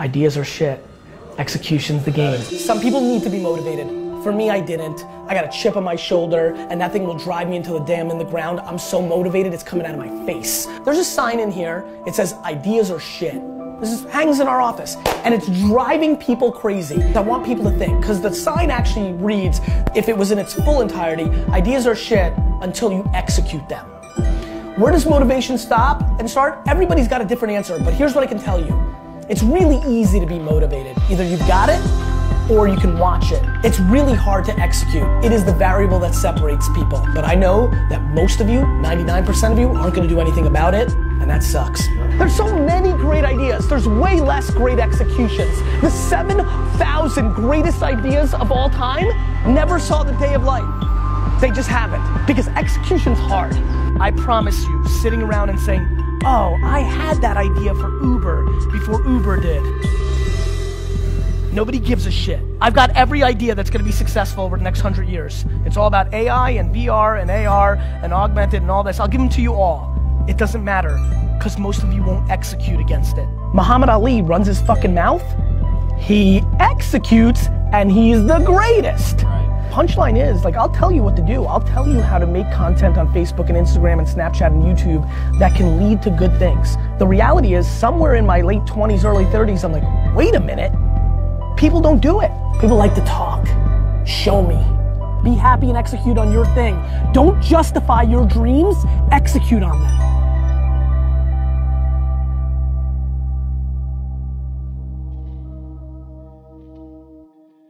Ideas are shit. Execution's the game. Some people need to be motivated. For me, I didn't. I got a chip on my shoulder, and that thing will drive me until the day I'm in the ground. I'm so motivated, it's coming out of my face. There's a sign in here. It says, ideas are shit. This is, hangs in our office, and it's driving people crazy. I want people to think, because the sign actually reads, if it was in its full entirety, ideas are shit until you execute them. Where does motivation stop and start? Everybody's got a different answer, but here's what I can tell you. It's really easy to be motivated. Either you've got it or you can watch it. It's really hard to execute. It is the variable that separates people. But I know that most of you, 99% of you, aren't gonna do anything about it, and that sucks. There's so many great ideas. There's way less great executions. The 7,000 greatest ideas of all time never saw the day of light. They just haven't. Because execution's hard. I promise you, sitting around and saying, oh, I had that idea for Uber before Uber did. Nobody gives a shit. I've got every idea that's gonna be successful over the next hundred years. It's all about AI and VR and AR and augmented and all this. I'll give them to you all. It doesn't matter, because most of you won't execute against it. Muhammad Ali runs his fucking mouth. He executes and he's the greatest. Punchline is, like, I'll tell you what to do. I'll tell you how to make content on Facebook and Instagram and Snapchat and YouTube that can lead to good things. The reality is, somewhere in my late 20s, early 30s, I'm like, wait a minute. People don't do it. People like to talk. Show me. Be happy and execute on your thing. Don't justify your dreams, execute on them.